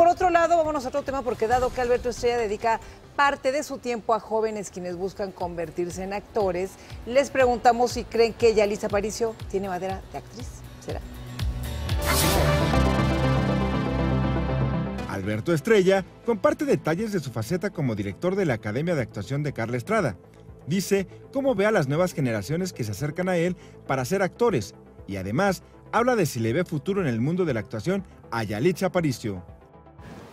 por otro lado, vámonos a otro tema porque dado que Alberto Estrella dedica parte de su tiempo a jóvenes quienes buscan convertirse en actores, les preguntamos si creen que Yalitza Aparicio tiene madera de actriz. ¿Será? Alberto Estrella comparte detalles de su faceta como director de la Academia de Actuación de Carla Estrada. Dice cómo ve a las nuevas generaciones que se acercan a él para ser actores y además habla de si le ve futuro en el mundo de la actuación a Yalitza Aparicio.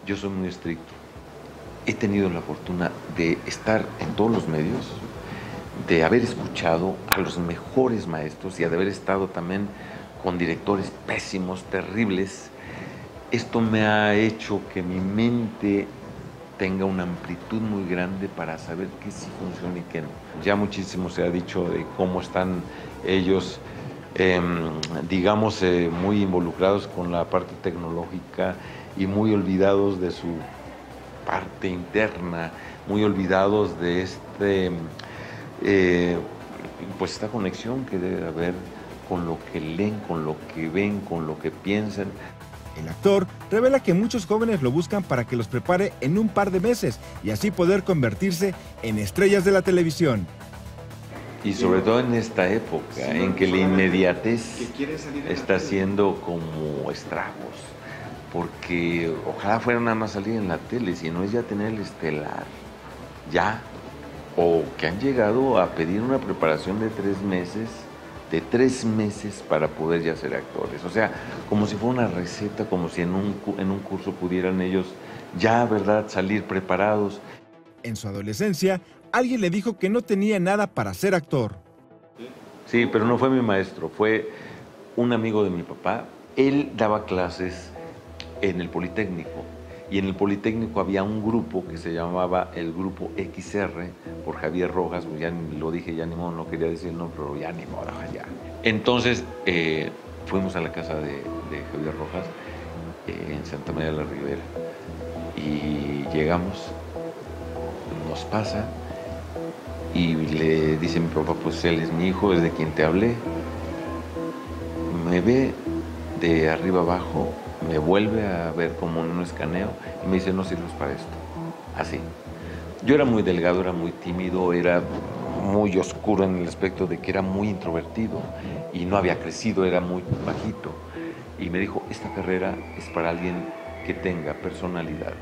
Yo soy muy estricto. He tenido la fortuna de estar en todos los medios, de haber escuchado a los mejores maestros y de haber estado también con directores pésimos, terribles. Esto me ha hecho que mi mente tenga una amplitud muy grande para saber qué sí funciona y qué no. Ya muchísimo se ha dicho de cómo están ellos Em, digamos, eh, muy involucrados con la parte tecnológica y muy olvidados de su parte interna, muy olvidados de este, eh, pues esta conexión que debe haber con lo que leen, con lo que ven, con lo que piensan. El actor revela que muchos jóvenes lo buscan para que los prepare en un par de meses y así poder convertirse en estrellas de la televisión. Y sobre todo en esta época en que la inmediatez está haciendo como estragos. Porque ojalá fuera nada más salir en la tele, si no es ya tener el estelar. Ya. O que han llegado a pedir una preparación de tres meses, de tres meses para poder ya ser actores. O sea, como si fuera una receta, como si en un, en un curso pudieran ellos ya, ¿verdad?, salir preparados. En su adolescencia, alguien le dijo que no tenía nada para ser actor. Sí, pero no fue mi maestro, fue un amigo de mi papá. Él daba clases en el Politécnico y en el Politécnico había un grupo que se llamaba el Grupo XR por Javier Rojas, pues ya lo dije, ya ni modo, no quería decir el nombre, pero ya ni modo, ya. Entonces eh, fuimos a la casa de, Javier Rojas eh, en Santa María de la Ribera y llegamos, nos pasa y le dice mi papá, pues él es mi hijo, es de quien te hablé. Me ve de arriba abajo, me vuelve a ver como en un escaneo y me dice, no sirves para esto. Así. Yo era muy delgado, era muy tímido, era muy oscuro en el aspecto de que era muy introvertido y no había crecido, era muy bajito. Y me dijo, esta carrera es para alguien que tenga personalidad,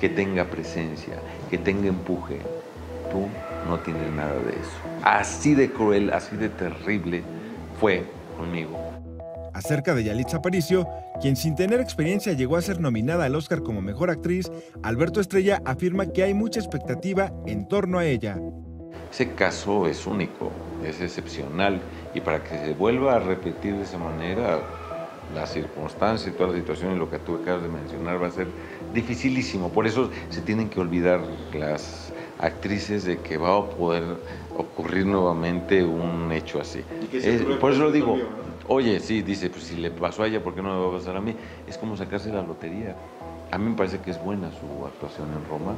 que tenga presencia, que tenga empuje. Tú no tiene nada de eso. Así de cruel, así de terrible fue conmigo. Acerca de Yalitza Aparicio, quien sin tener experiencia llegó a ser nominada al Oscar como mejor actriz, Alberto Estrella afirma que hay mucha expectativa en torno a ella. Ese caso es único, es excepcional y para que se vuelva a repetir de esa manera, las circunstancias y toda la situación y lo que tú acabas de mencionar va a ser dificilísimo. Por eso se tienen que olvidar las actrices de que va a poder ocurrir nuevamente un hecho así. por eso lo digo, oye, sí, dice, pues si le pasó a ella, ¿por qué no me va a pasar a mí? Es como sacarse la lotería. A mí me parece que es buena su actuación en Roma,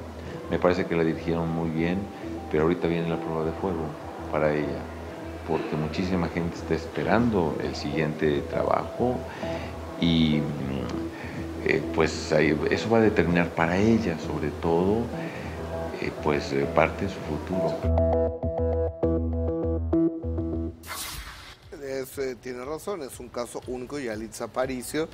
me parece que la dirigieron muy bien, pero ahorita viene la prueba de fuego para ella, porque muchísima gente está esperando el siguiente trabajo y eh, pues eso va a determinar para ella sobre todo pues eh, parte de su futuro. Eh, tiene razón, es un caso único, Yalitza Aparicio,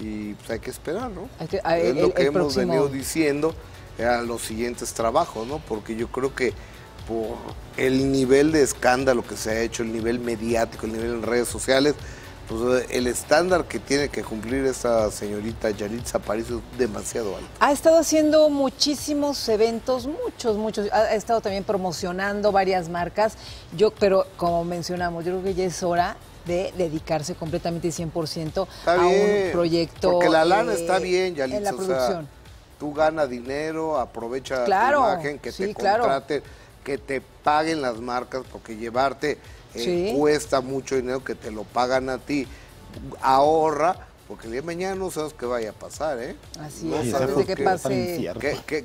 y pues hay que esperar, ¿no? es lo que hemos venido diciendo a los siguientes trabajos, ¿no? Porque yo creo que por el nivel de escándalo que se ha hecho, el nivel mediático, el nivel en redes sociales, pues el estándar que tiene que cumplir esa señorita Yalitza Aparicio es demasiado alto. Ha estado haciendo muchísimos eventos, muchos, muchos. Ha estado también promocionando varias marcas. Yo, pero como mencionamos, yo creo que ya es hora de dedicarse completamente y 100% a un proyecto. Porque la lana está bien, Yalitza. En la producción. tú ganas dinero, aprovecha claro, tu imagen, que te contraten, que te paguen las marcas, porque llevarte eh, cuesta mucho dinero que te lo pagan a ti. Ahorra, porque el día de mañana no sabes qué vaya a pasar, ¿eh? Así es, sabes qué pase.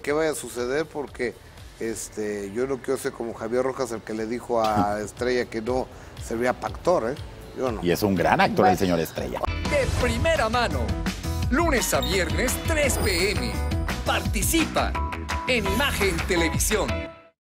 Qué, vaya a suceder porque este, yo no quiero ser como Javier Rojas, el que le dijo a Estrella que no servía para actor, ¿eh? Yo no. Y es un gran actor el señor Estrella. De primera mano lunes a viernes 3 pm. Participa en Imagen Televisión.